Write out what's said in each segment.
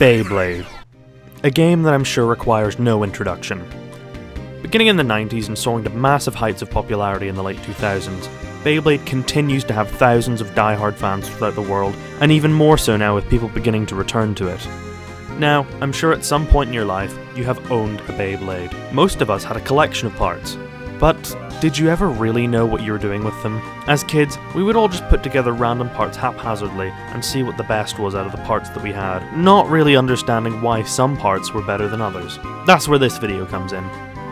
Beyblade. A game that I'm sure requires no introduction. Beginning in the 90s and soaring to massive heights of popularity in the late 2000s, Beyblade continues to have thousands of die-hard fans throughout the world, and even more so now with people beginning to return to it. Now, I'm sure at some point in your life, you have owned a Beyblade. Most of us had a collection of parts. But did you ever really know what you were doing with them? As kids, we would all just put together random parts haphazardly and see what the best was out of the parts that we had, not really understanding why some parts were better than others. That's where this video comes in.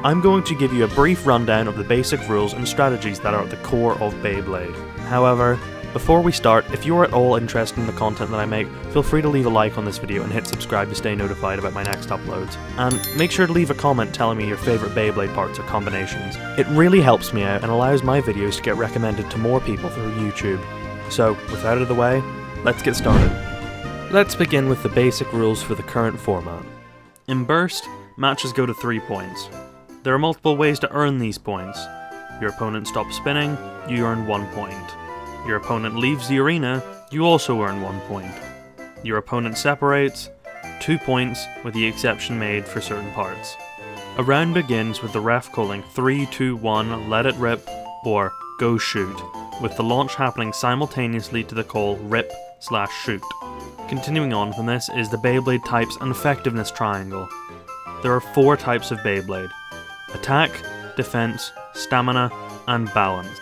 I'm going to give you a brief rundown of the basic rules and strategies that are at the core of Beyblade. However, before we start, if you are at all interested in the content that I make, feel free to leave a like on this video and hit subscribe to stay notified about my next uploads. And make sure to leave a comment telling me your favourite Beyblade parts or combinations. It really helps me out and allows my videos to get recommended to more people through YouTube. So, with out of the way, let's get started. Let's begin with the basic rules for the current format. In Burst, matches go to 3 points. There are multiple ways to earn these points. Your opponent stops spinning, you earn 1 point your opponent leaves the arena, you also earn 1 point. Your opponent separates, 2 points with the exception made for certain parts. A round begins with the ref calling 3, 2, 1, let it rip, or go shoot, with the launch happening simultaneously to the call rip slash shoot. Continuing on from this is the Beyblade types and effectiveness triangle. There are four types of Beyblade attack, defense, stamina, and balance.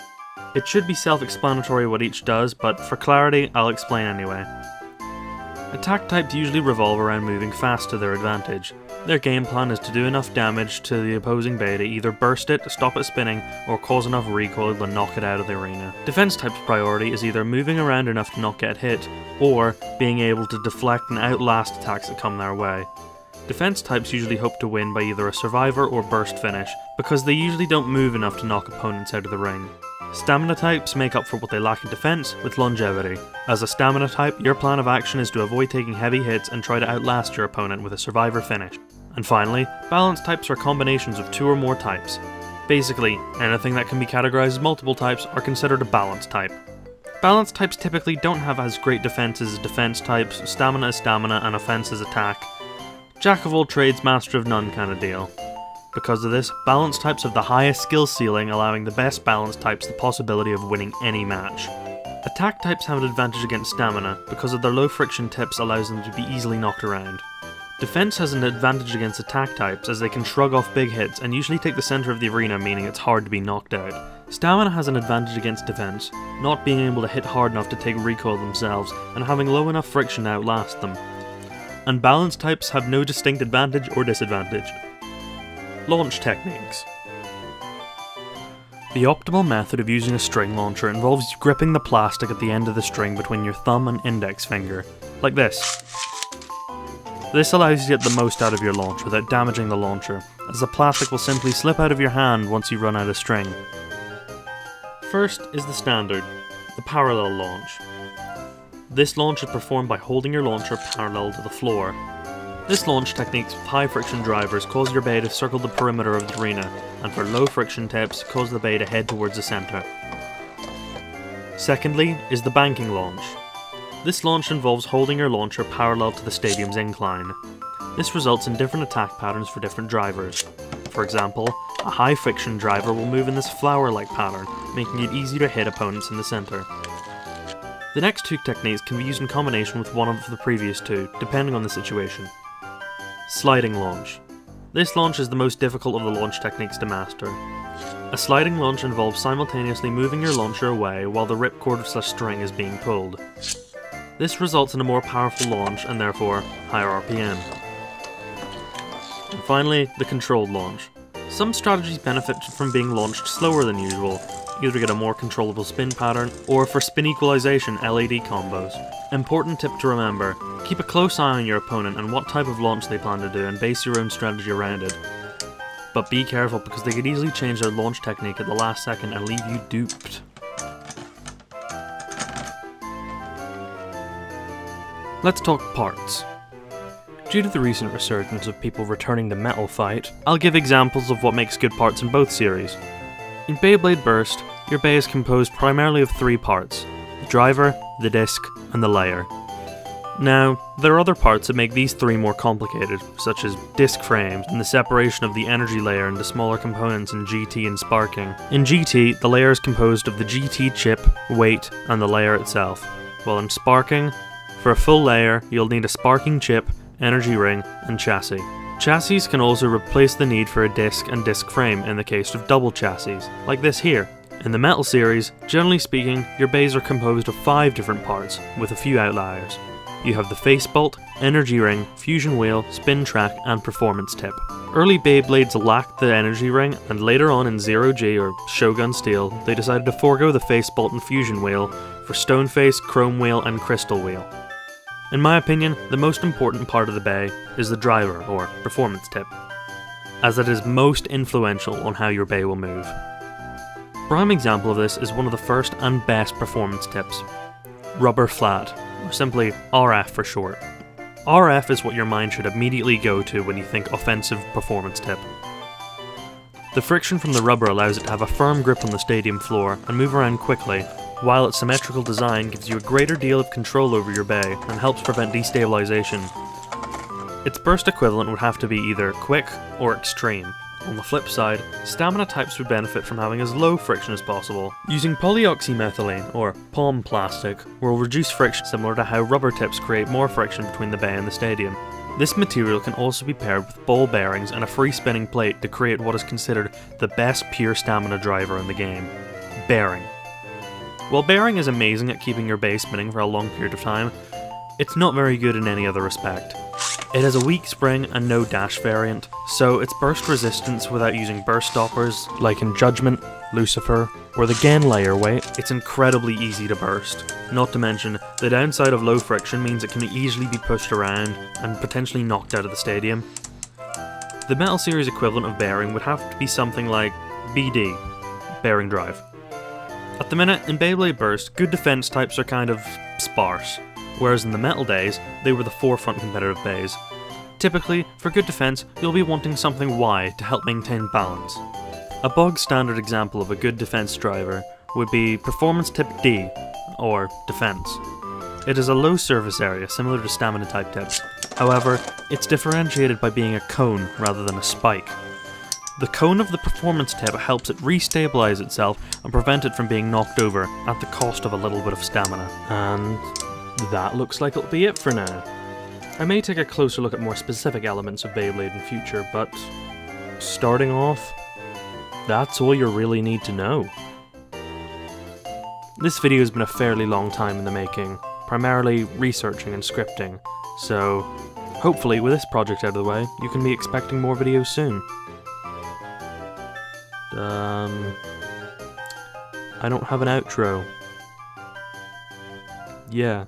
It should be self-explanatory what each does, but for clarity, I'll explain anyway. Attack types usually revolve around moving fast to their advantage. Their game plan is to do enough damage to the opposing bay to either burst it, stop it spinning, or cause enough recoil to knock it out of the arena. Defense type's priority is either moving around enough to not get hit, or being able to deflect and outlast attacks that come their way. Defense types usually hope to win by either a survivor or burst finish, because they usually don't move enough to knock opponents out of the ring. Stamina types make up for what they lack in defense with longevity. As a stamina type, your plan of action is to avoid taking heavy hits and try to outlast your opponent with a survivor finish. And finally, balance types are combinations of two or more types. Basically, anything that can be categorized as multiple types are considered a balance type. Balance types typically don't have as great defenses as defense types, stamina as stamina, and offense as attack. Jack of all trades, master of none kind of deal. Because of this, balance types have the highest skill ceiling, allowing the best balance types the possibility of winning any match. Attack types have an advantage against stamina, because of their low friction tips allows them to be easily knocked around. Defense has an advantage against attack types as they can shrug off big hits and usually take the center of the arena meaning it's hard to be knocked out. Stamina has an advantage against defense, not being able to hit hard enough to take recoil themselves and having low enough friction to outlast them. And balance types have no distinct advantage or disadvantage. Launch techniques. The optimal method of using a string launcher involves gripping the plastic at the end of the string between your thumb and index finger, like this. This allows you to get the most out of your launch without damaging the launcher, as the plastic will simply slip out of your hand once you run out of string. First is the standard, the parallel launch. This launch is performed by holding your launcher parallel to the floor, this launch technique with high friction drivers cause your bay to circle the perimeter of the arena, and for low friction tips cause the bay to head towards the centre. Secondly is the banking launch. This launch involves holding your launcher parallel to the stadium's incline. This results in different attack patterns for different drivers. For example, a high friction driver will move in this flower-like pattern, making it easy to hit opponents in the centre. The next two techniques can be used in combination with one of the previous two, depending on the situation. Sliding launch. This launch is the most difficult of the launch techniques to master. A sliding launch involves simultaneously moving your launcher away while the ripcord slash string is being pulled. This results in a more powerful launch and therefore higher RPM. And finally, the controlled launch. Some strategies benefit from being launched slower than usual, either get a more controllable spin pattern, or for spin equalization LED combos. Important tip to remember, keep a close eye on your opponent and what type of launch they plan to do and base your own strategy around it. But be careful because they could easily change their launch technique at the last second and leave you duped. Let's talk parts. Due to the recent resurgence of people returning to Metal Fight, I'll give examples of what makes good parts in both series. In Beyblade Burst, your bay is composed primarily of three parts, the driver, the disc, and the layer. Now, there are other parts that make these three more complicated, such as disc frames and the separation of the energy layer into smaller components in GT and sparking. In GT, the layer is composed of the GT chip, weight, and the layer itself, while in sparking, for a full layer, you'll need a sparking chip, energy ring, and chassis. Chassis can also replace the need for a disc and disc frame in the case of double chassis, like this here. In the Metal series, generally speaking, your bays are composed of five different parts, with a few outliers. You have the face bolt, energy ring, fusion wheel, spin track, and performance tip. Early Beyblades lacked the energy ring, and later on in Zero G or Shogun Steel, they decided to forego the face bolt and fusion wheel for stone face, chrome wheel, and crystal wheel. In my opinion, the most important part of the bay is the driver, or performance tip, as it is most influential on how your bay will move. Prime example of this is one of the first and best performance tips, rubber flat, or simply RF for short. RF is what your mind should immediately go to when you think offensive performance tip. The friction from the rubber allows it to have a firm grip on the stadium floor and move around quickly, while its symmetrical design gives you a greater deal of control over your bay and helps prevent destabilization. Its burst equivalent would have to be either quick or extreme, on the flip side, stamina types would benefit from having as low friction as possible. Using polyoxymethylene, or POM plastic, will reduce friction similar to how rubber tips create more friction between the bay and the stadium. This material can also be paired with ball bearings and a free spinning plate to create what is considered the best pure stamina driver in the game bearing. While bearing is amazing at keeping your bays spinning for a long period of time, it's not very good in any other respect. It has a weak spring and no dash variant, so its burst resistance without using burst stoppers, like in Judgment, Lucifer, or the Gen layer weight, it's incredibly easy to burst. Not to mention, the downside of low friction means it can easily be pushed around and potentially knocked out of the stadium. The Metal Series equivalent of bearing would have to be something like BD, bearing drive. At the minute, in Beyblade Burst, good defense types are kind of sparse whereas in the metal days, they were the forefront competitive bays. Typically, for good defense, you'll be wanting something Y to help maintain balance. A bog standard example of a good defense driver would be Performance Tip D, or Defense. It is a low surface area similar to stamina type tips, however, it's differentiated by being a cone rather than a spike. The cone of the performance tip helps it restabilize itself and prevent it from being knocked over at the cost of a little bit of stamina. And that looks like it'll be it for now. I may take a closer look at more specific elements of Beyblade in future, but starting off, that's all you really need to know. This video has been a fairly long time in the making, primarily researching and scripting, so hopefully with this project out of the way, you can be expecting more videos soon. Um, I don't have an outro. Yeah,